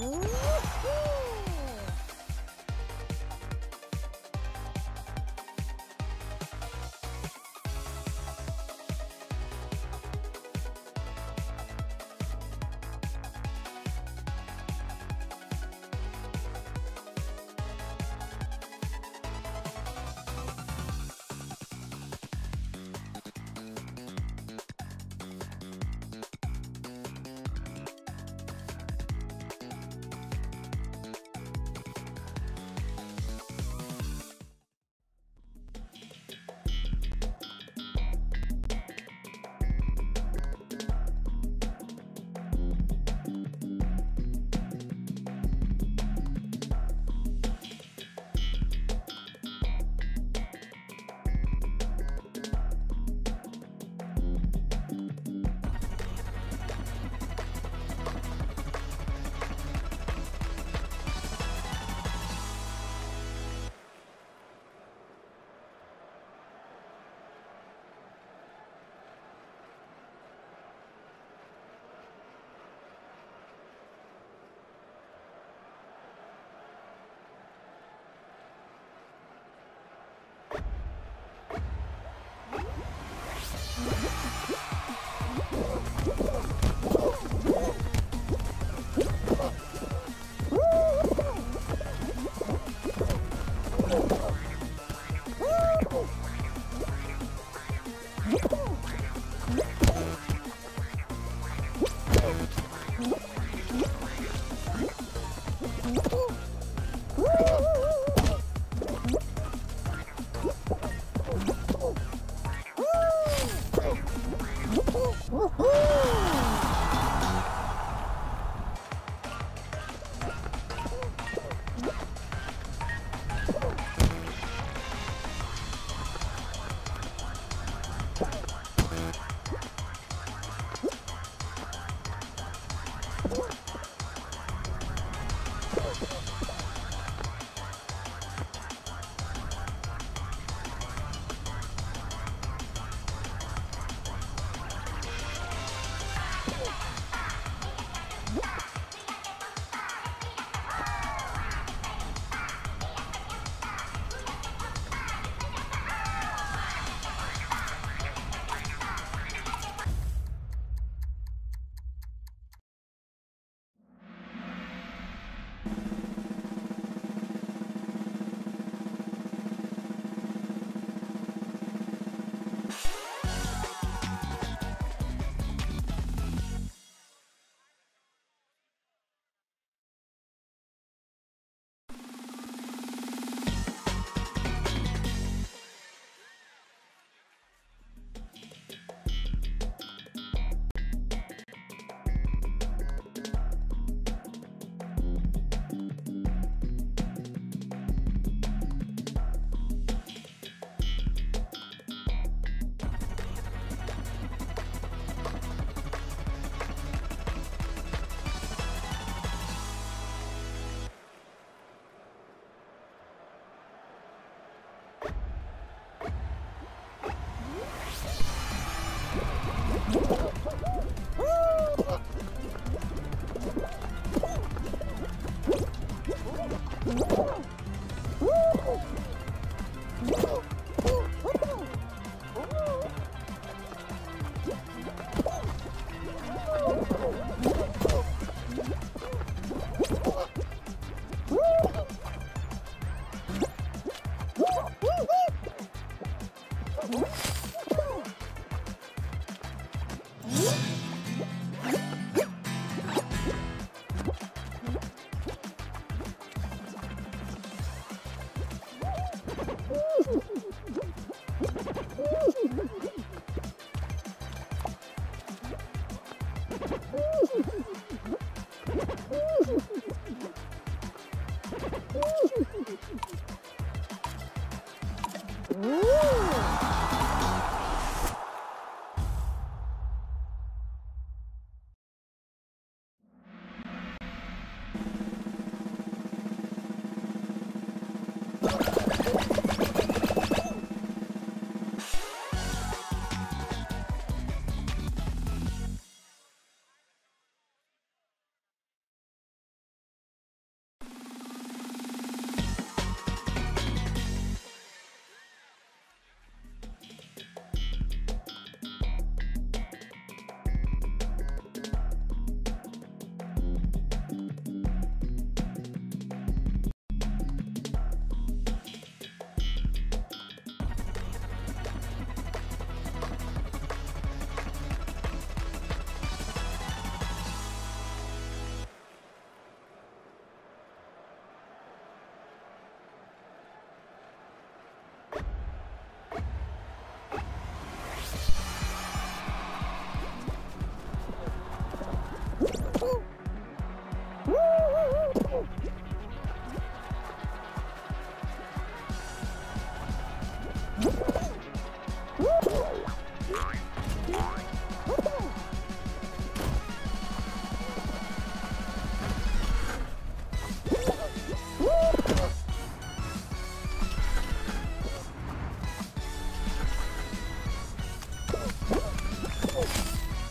Ooh. Ooh. Woo!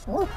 うん